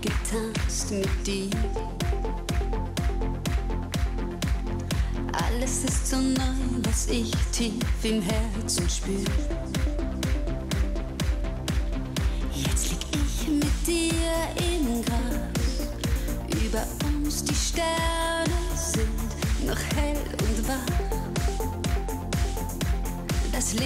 getanzt mit dir. Alles ist so neu, was ich tief im Herzen spür. Jetzt lieg ich mit dir im Gras. Über uns die Sterne Das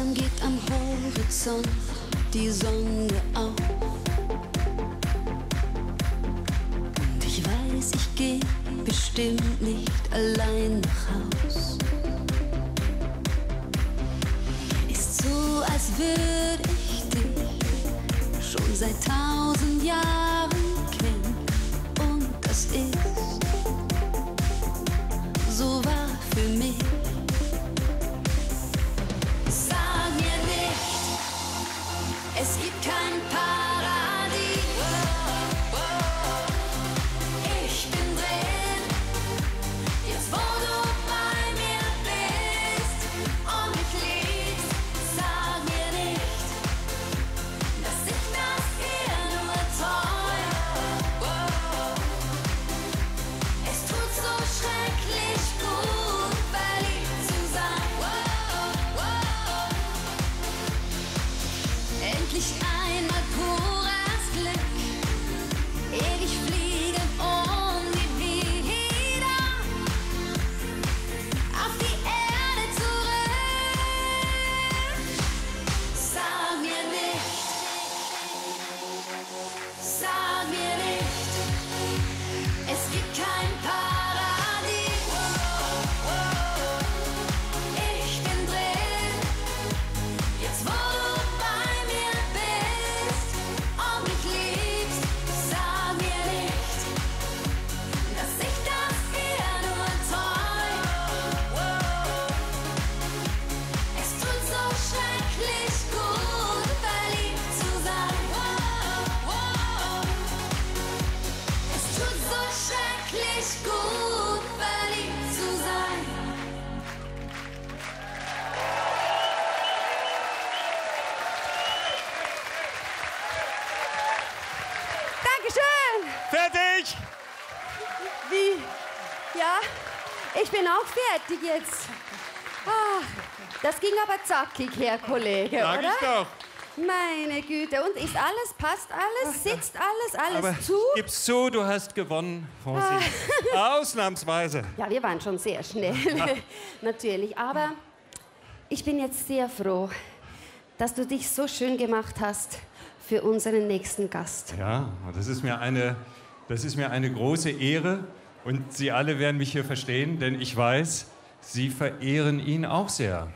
Langsam geht am Horizont die Sonne auf. Und ich weiß, ich gehe bestimmt nicht allein nach Haus. Ist so, als würde ich dich schon seit tausend Jahren es gibt kein Sag mir nicht, es gibt schrecklich gut, verliebt zu sein. Dankeschön! Fertig! Wie? Ja, ich bin auch fertig jetzt. Ah, das ging aber zackig, Herr Kollege, Sag oder? ich doch. Meine Güte, und ist alles, passt alles, sitzt alles, alles Aber zu? gib's zu, du hast gewonnen, Fonsi. Ausnahmsweise. Ja, wir waren schon sehr schnell, natürlich. Aber ich bin jetzt sehr froh, dass du dich so schön gemacht hast für unseren nächsten Gast. Ja, das ist mir eine, das ist mir eine große Ehre und Sie alle werden mich hier verstehen, denn ich weiß, Sie verehren ihn auch sehr.